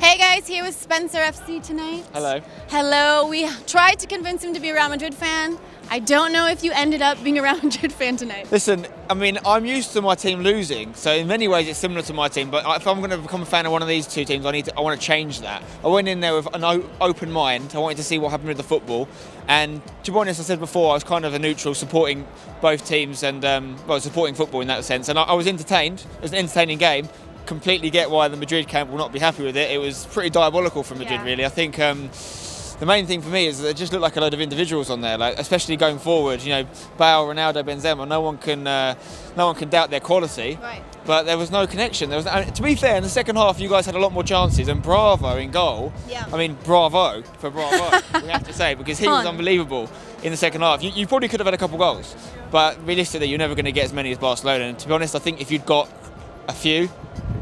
Hey guys, here with Spencer FC tonight. Hello. Hello. We tried to convince him to be a Real Madrid fan. I don't know if you ended up being a Real Madrid fan tonight. Listen, I mean, I'm used to my team losing, so in many ways it's similar to my team. But if I'm going to become a fan of one of these two teams, I need to, I want to change that. I went in there with an open mind. I wanted to see what happened with the football, and to be honest, I said before I was kind of a neutral, supporting both teams and um, well, supporting football in that sense. And I, I was entertained. It was an entertaining game completely get why the Madrid camp will not be happy with it. It was pretty diabolical from Madrid, yeah. really. I think. Um, the main thing for me is that they just look like a load of individuals on there, like especially going forward. You know, Bale, Ronaldo, Benzema. No one can, uh, no one can doubt their quality. Right. But there was no connection. There was, to be fair, in the second half, you guys had a lot more chances, and Bravo in goal. Yeah. I mean, bravo for Bravo, we have to say, because he was unbelievable in the second half. You, you probably could have had a couple goals, but realistically, you're never going to get as many as Barcelona. And to be honest, I think if you'd got a few,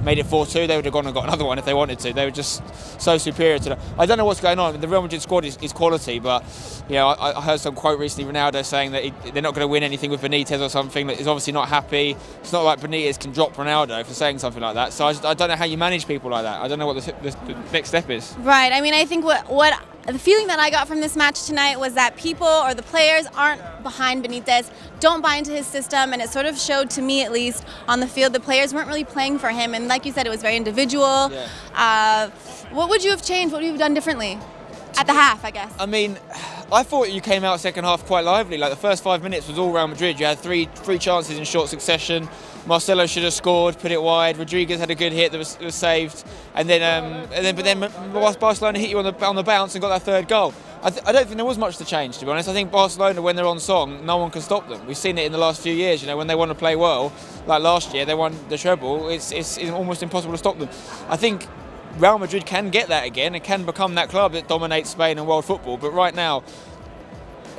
made it 4-2, they would have gone and got another one if they wanted to. They were just so superior to them. I don't know what's going on. The Real Madrid squad is, is quality, but you know, I, I, heard some quote recently, Ronaldo saying that he, they're not going to win anything with Benitez or something. That he's obviously not happy. It's not like Benitez can drop Ronaldo for saying something like that. So I, just, I don't know how you manage people like that. I don't know what the, the, the next step is. Right. I mean, I think what what the feeling that I got from this match tonight was that people or the players aren't behind Benitez, don't buy into his system, and it sort of showed to me at least on the field the players weren't really playing for him. And like you said, it was very individual. Yeah. Uh, what would you have changed? What would you have done differently? At the half, I guess. I mean, I thought you came out second half quite lively. Like the first five minutes was all Real Madrid. You had three three chances in short succession. Marcelo should have scored, put it wide. Rodriguez had a good hit that was, was saved, and then um, and then but then Barcelona hit you on the on the bounce and got that third goal. I, I, don't think there was much to change, to be honest. I think Barcelona, when they're on song, no one can stop them. We've seen it in the last few years. You know, when they want to play well, like last year, they won the treble. It's, it's, it's almost impossible to stop them. I think Real Madrid can get that again and can become that club that dominates Spain and world football. But right now,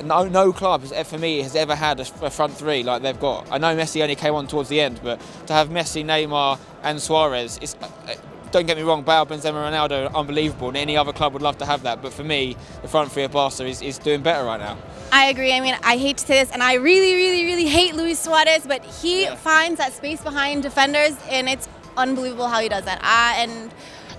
no, no club has, for me has ever had a, a, front three like they've got. I know Messi only came on towards the end, but to have Messi, Neymar, and Suarez, it's, uh, uh don't get me wrong, Bale, Benzema, Ronaldo, unbelievable, and any other club would love to have that. But for me, the front three of Barca is, is doing better right now. I agree. I mean, I hate to say this, and I really, really, really hate Luis Suarez, but he yeah. finds that space behind defenders, and it's unbelievable how he does that. Uh, and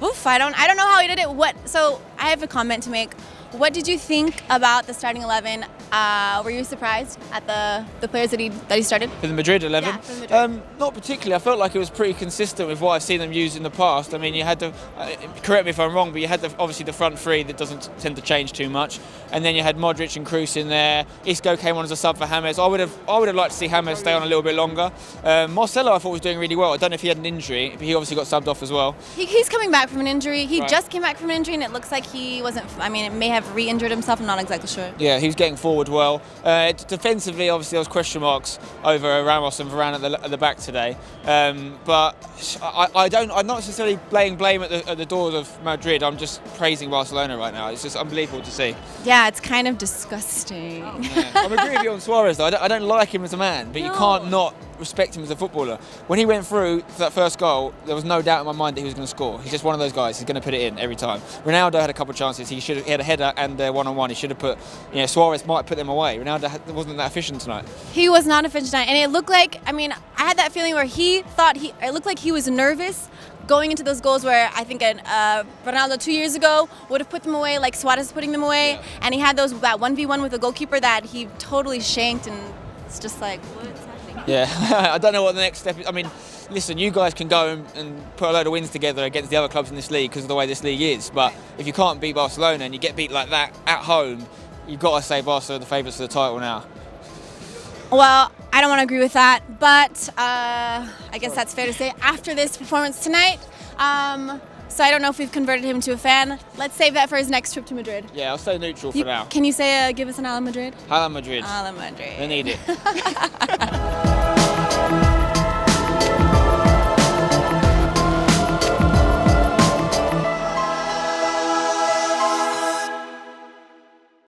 oof, I don't, I don't know how he did it. What? So I have a comment to make. What did you think about the starting 11? Uh, were you surprised at the, the players that he that he started? For the Madrid 11? Yeah, for Madrid. Um, not particularly. I felt like it was pretty consistent with what I've seen them use in the past. I mean, you had to, uh, correct me if I'm wrong, but you had the, obviously the front three that doesn't tend to change too much. And then you had Modric and Kroos in there. Isco came on as a sub for James. I would have I would have liked to see James stay on a little bit longer. Um, Marcelo I thought was doing really well. I don't know if he had an injury, but he obviously got subbed off as well. He, he's coming back from an injury. He right. just came back from an injury, and it looks like he wasn't. I mean, it may have re-injured himself. I'm not exactly sure. Yeah, he was getting forward well. Uh, defensively, obviously, there was question marks over Ramos and Varane at the, at the back today. Um, but I, I, don't. I'm not necessarily laying blame at the, at the doors of Madrid. I'm just praising Barcelona right now. It's just unbelievable to see. Yeah, it's kind of disgusting. Yeah. I'm agreeing with you on Suarez though. I don't, I don't like him as a man, but no. you can't not respect him as a footballer. When he went through that first goal, there was no doubt in my mind that he was going to score. He's just one of those guys. He's going to put it in every time. Ronaldo had a couple of chances. He should have, he had a header and a one on one. He should have put. You know, Suarez might put them away. Ronaldo wasn't that efficient tonight. He was not efficient tonight, and it looked like. I mean, I had that feeling where he thought he. It looked like he was nervous going into those goals where I think uh, Ronaldo two years ago would have put them away, like Suarez putting them away, yeah. and he had those that one v one with the goalkeeper that he totally shanked, and it's just like? Yeah, I don't know what the next step is. I mean, listen, you guys can go and, and, put a load of wins together against the other clubs in this league because of the way this league is, but if you can't beat Barcelona and you get beat like that at home, you've got to say Barcelona are the favourites for the title now. Well, I don't want to agree with that, but uh, I guess that's fair to say after this performance tonight. Um, so I don't know if we've converted him to a fan. Let's save that for his next trip to Madrid. Yeah, I'll stay neutral for now. Can you say, uh, give us an Hala Madrid? Hala Madrid. Hala Madrid. They need it.